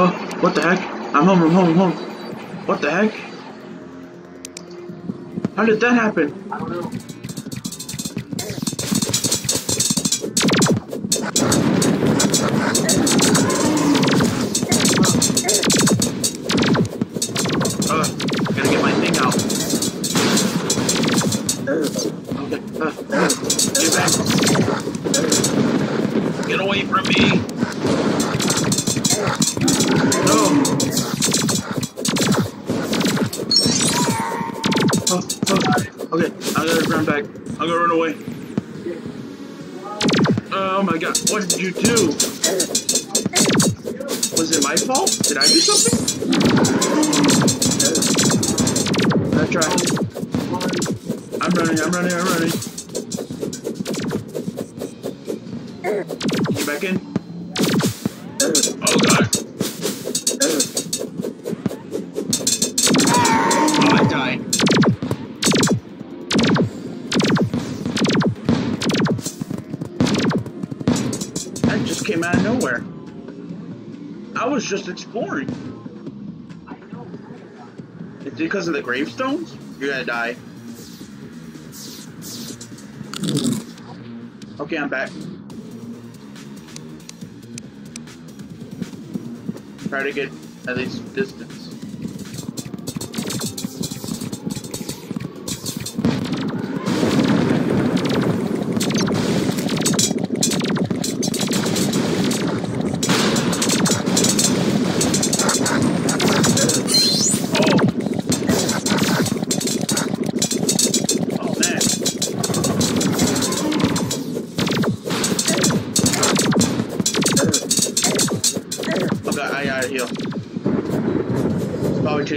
Oh, what the heck? I'm home, I'm home, I'm home. What the heck? How did that happen? I don't know. Uh, gotta get my thing out. Okay, uh, back. Get away from me. Okay, I'm gonna run back. I'm gonna run away. Uh, oh my god, what did you do? Was it my fault? Did I do something? Let's try. I'm running, I'm running, I'm running. Get back in. Just exploring. It's because of the gravestones? You're gonna die. Okay, I'm back. Try to get at least distance.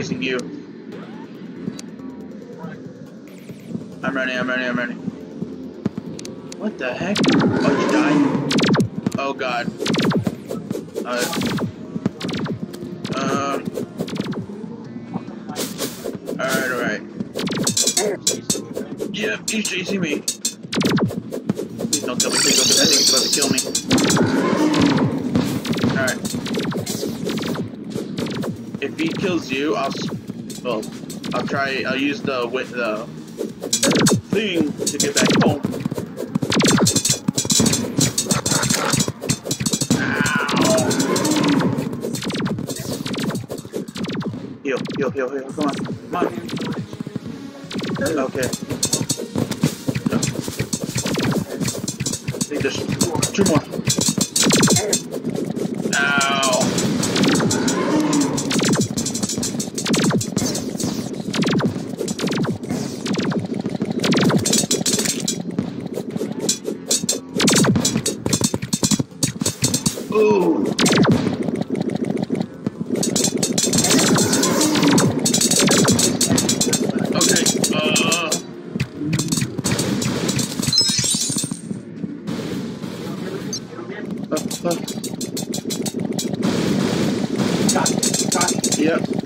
Chasing you. I'm running, I'm running, I'm running. What the heck? Oh, you? Oh god. Uh. Uh. Alright, alright. Yeah, he's chasing me. I'll. Well, I'll try. I'll use the with the thing to get back home. Ow! Heal, heal. Come on, come on. Okay. No. I think there's two more. Uh, uh, Got it.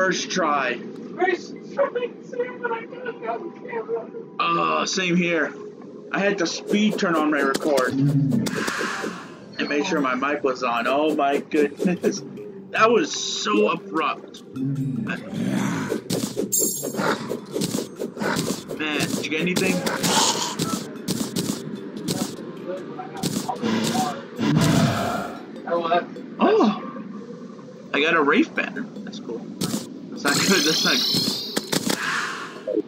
First try. Grace, trying to see I got on camera. Uh, same here. I had the speed turn on my record and make sure my mic was on. Oh my goodness. That was so abrupt. Man, did you get anything? Oh, Oh, I got a Wraith banner. That's cool. Sound good, this time.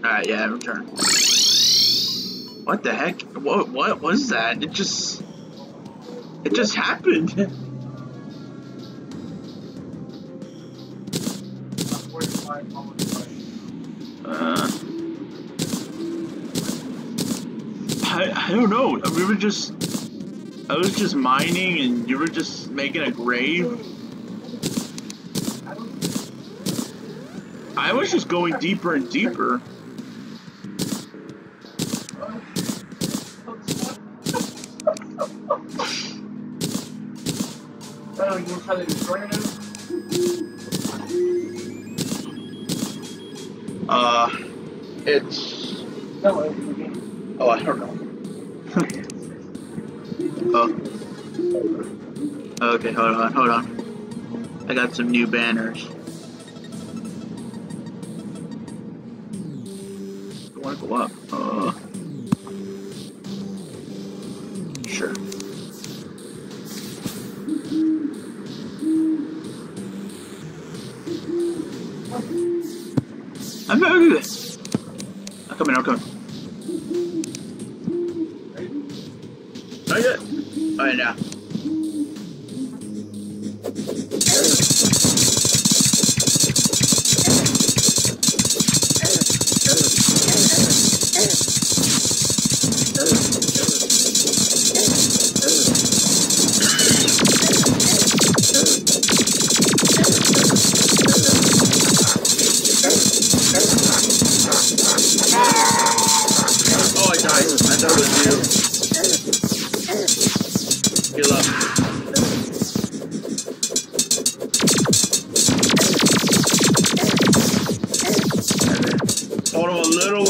Alright, yeah, return. What the heck? What, what was that? It just... It just happened. Uh, I, I don't know. We were just... I was just mining and you were just making a grave. I was just going deeper and deeper. Oh, you want to try to destroy it? Uh, it's. No, it would be. Oh, I don't know. oh. Okay, hold on, hold on. I got some new banners. Up. Uh. Sure. I'm gonna do this. I'm coming, I'm coming.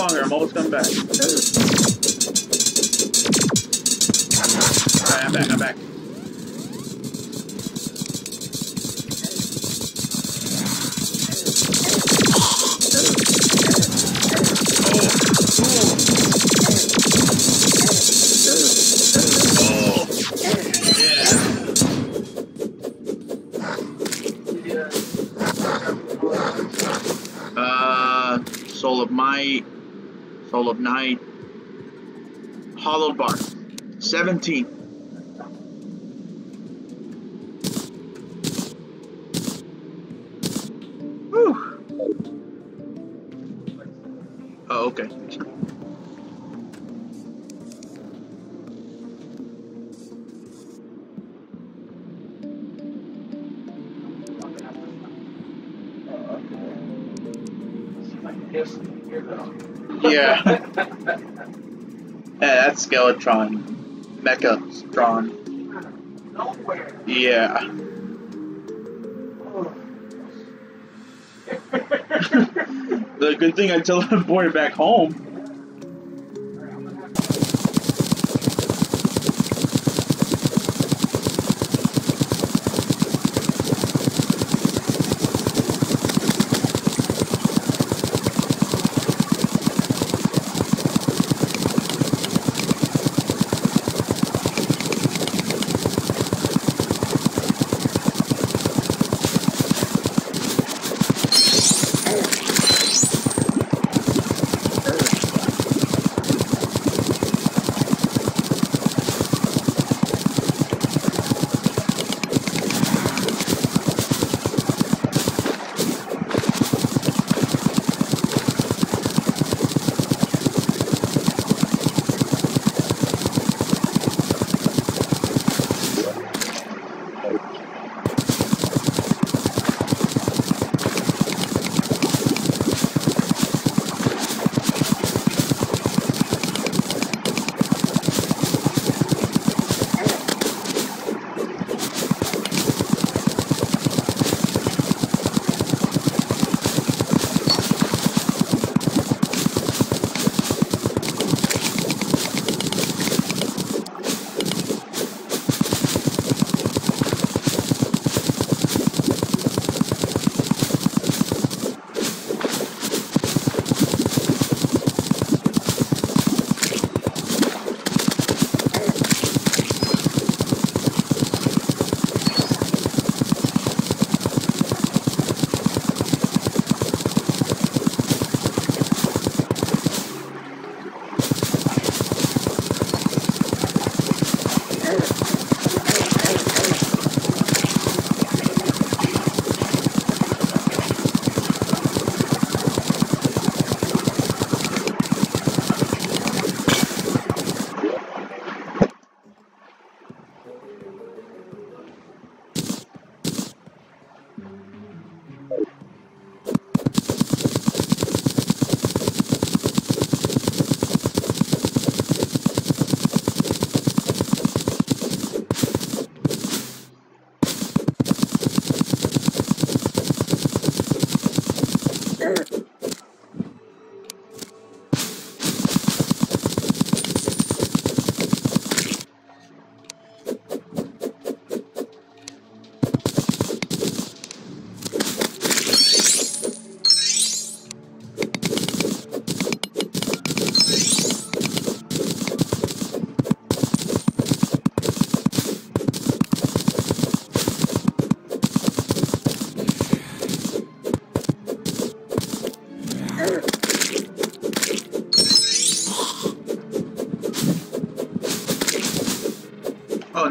Longer. I'm almost coming back. Alright, I'm back. I'm back. Of Night, Hallowed Bar, 17. Whew. Oh, okay. Yeah. Yeah, that's Skeletron. Mechatron. Nowhere. Yeah. The good thing I teleported back home.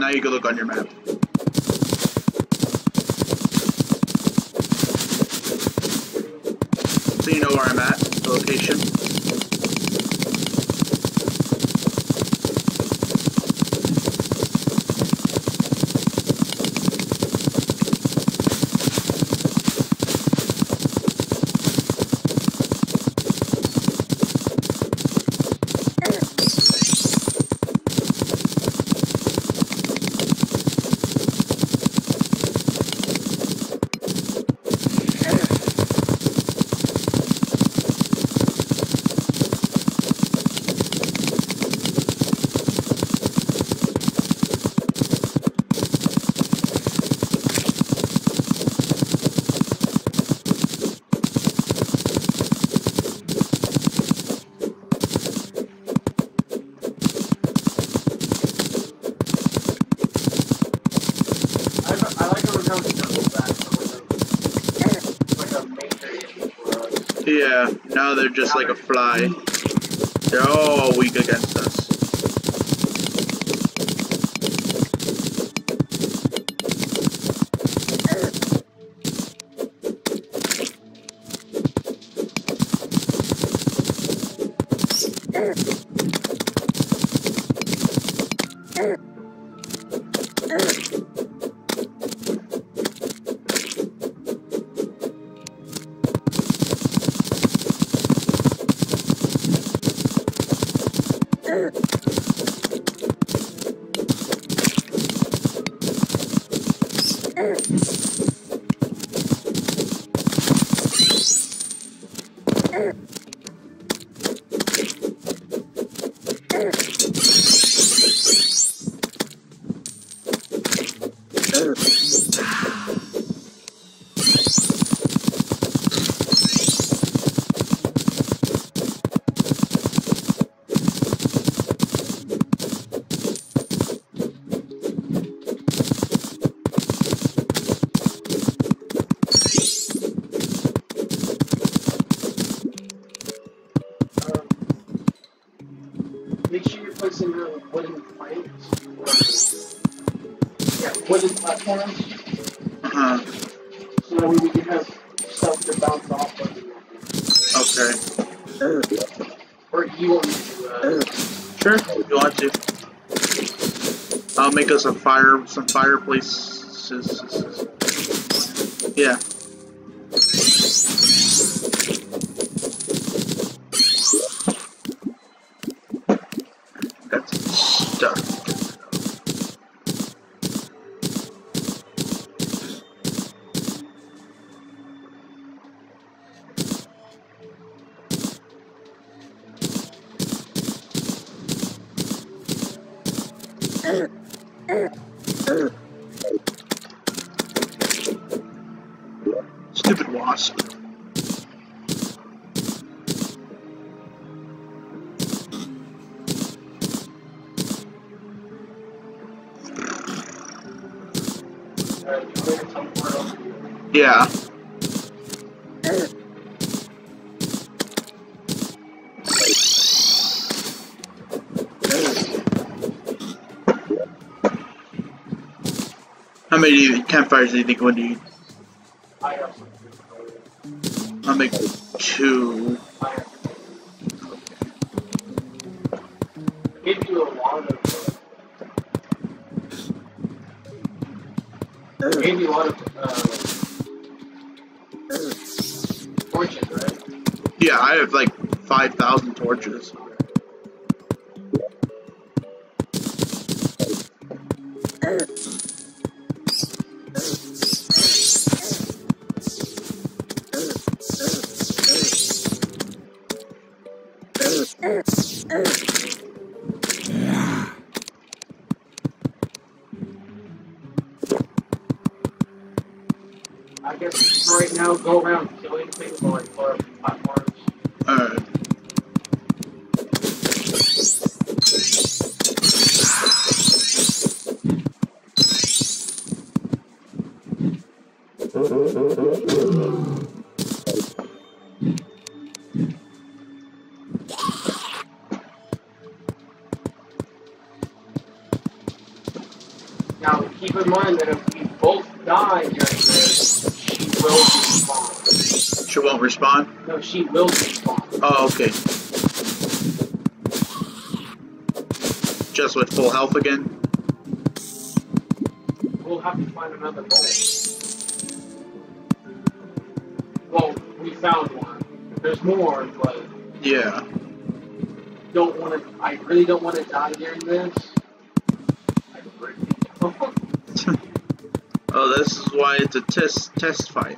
Now you can look on your map. So you know where I'm at, the location. I, I like how we're going to double back to like a major issue for us. Yeah, now they're just like a fly. They're all weak against us. Make sure you're placing your wooden. Or, yeah, wooden platforms. Uh-huh. So that way we can have stuff to bounce off of. Okay. Or you want me to, uh, Sure, if you want to. I'll make us a fire, some fireplaces. Yeah. Stupid wasp. Yeah. Many campfires do you think we'll need? I have some food for you. I'll make two. I gave you a lot of. Uh, I gave you a lot of. Uh, torches, right? Yeah, I have like 5,000 torches. Mind that if we both die during this, she will respawn. She won't respond? No, she will respawn. Oh, okay. Just with full health again? We'll have to find another goal. Well, we found one. There's more, but Yeah. don't want to. I really don't want to die during this. I really don't. Oh, this is why it's a test test fight.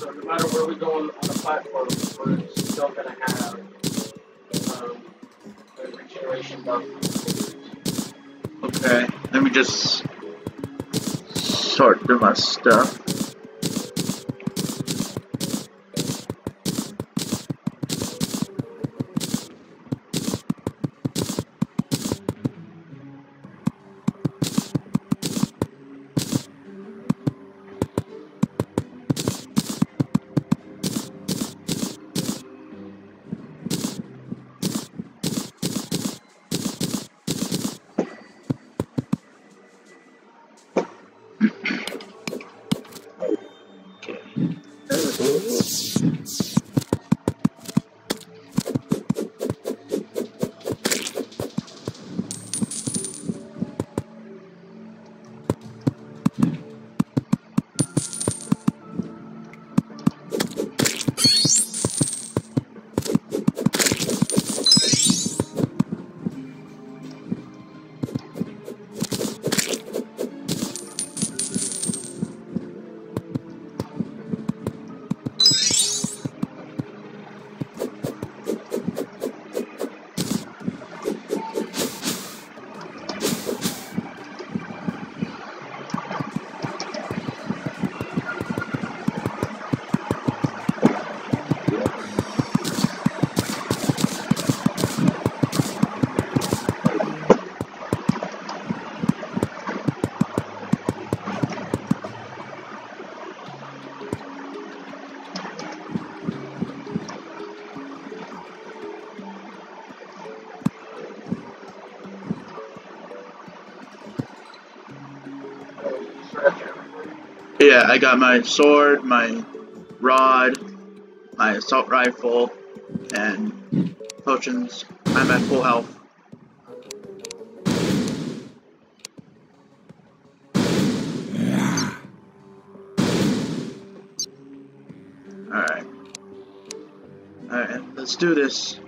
No matter where we go on, the platform, we're still gonna have the regeneration. Okay, let me just sort through my stuff. Yeah, I got my sword, my rod, my assault rifle, and potions. I'm at full health. Alright. Alright, let's do this.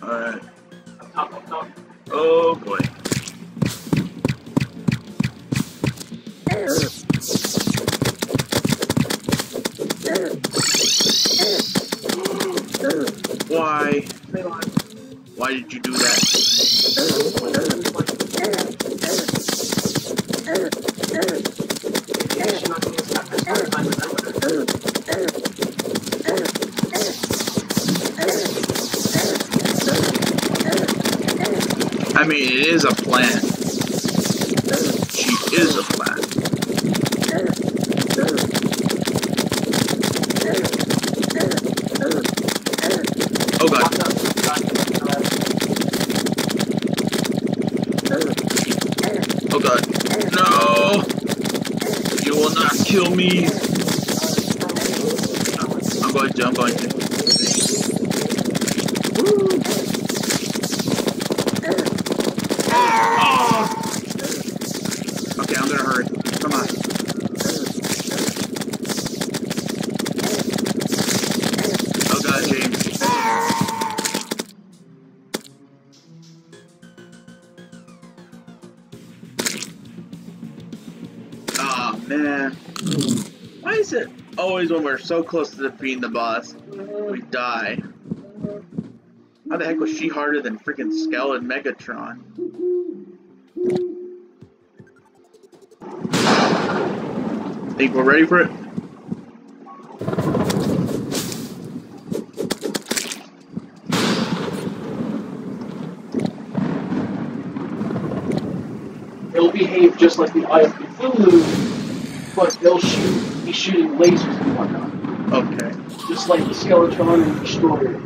Coming. Alright. Oh god. Oh god. No! You will not kill me! I'm going to, I'm going to. So close to defeating the boss, we die? How the heck was she harder than freaking Skell and Megatron? Think we're ready for it? It'll behave just like the Eye of Cthulhu, but they'll shoot, be shooting lasers and whatnot. Okay. Just like the Skeletron and Destroyer.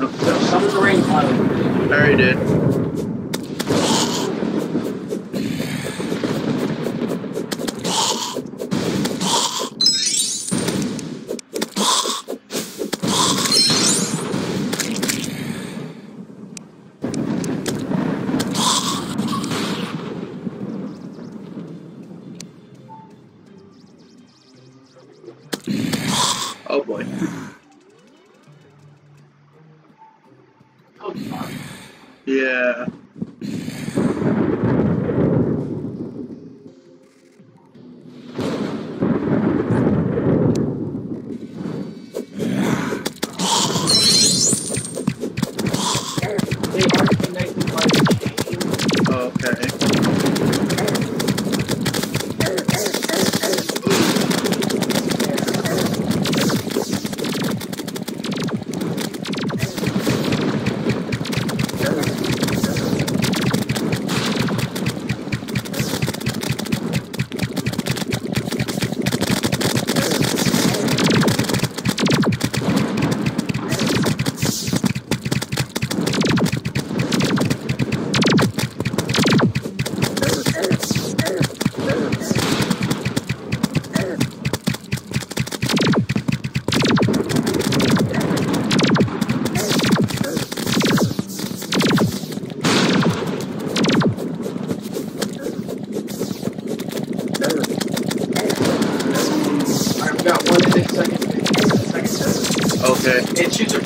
okay. So summon the rain cloud. I already Oh boy. Oh. Yeah.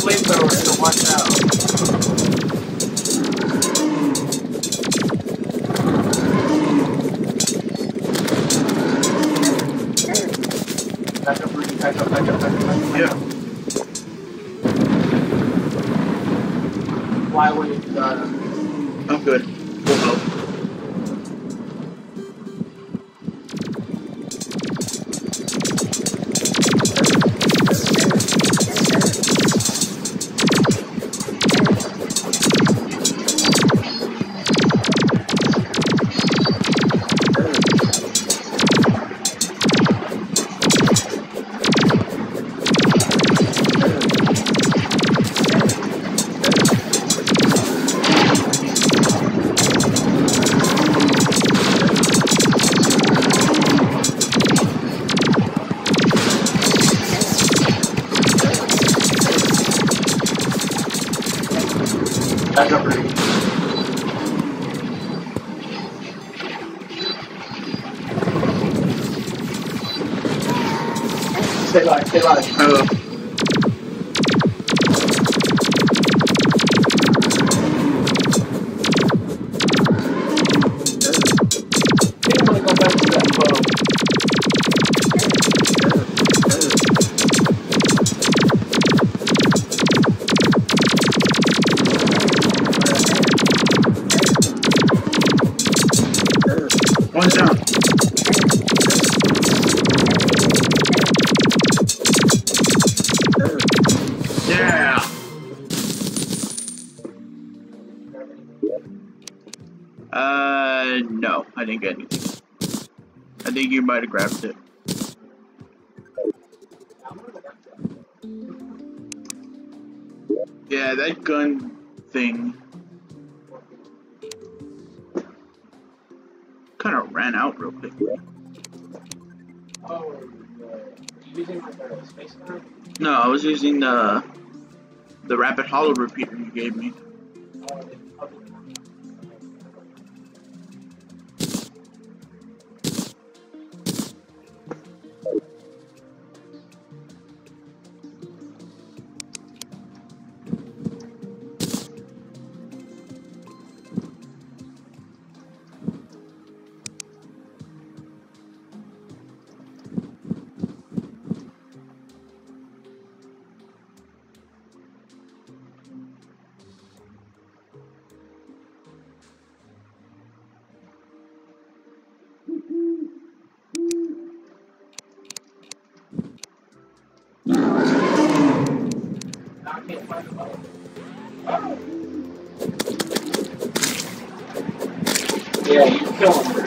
Okay. Alive, might have grabbed it. Yeah, that gun thing kind of ran out real quick. No, I was using the the rapid hollow repeater you gave me. Yeah, you kill him.